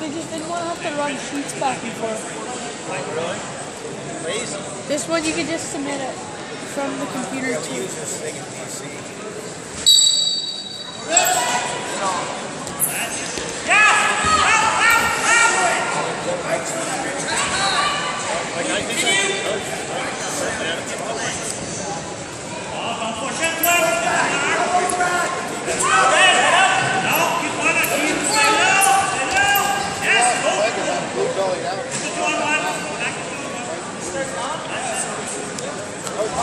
They just didn't want to have to run sheets back and forth. Like really? This one you can just submit it from the computer to.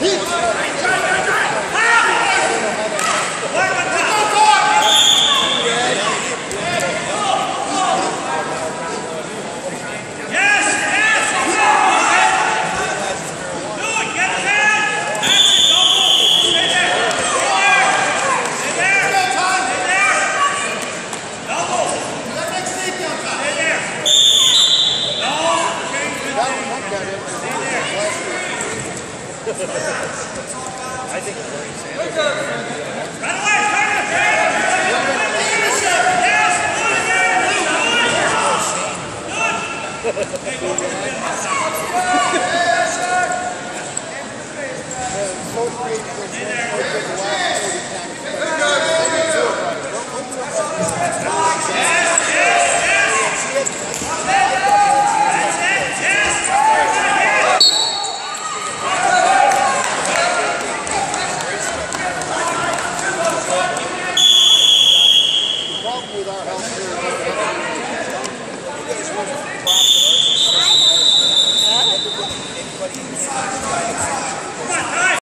Heat! I think it's very Sanders. Run away, target! Yes, on again! Move, on! Good.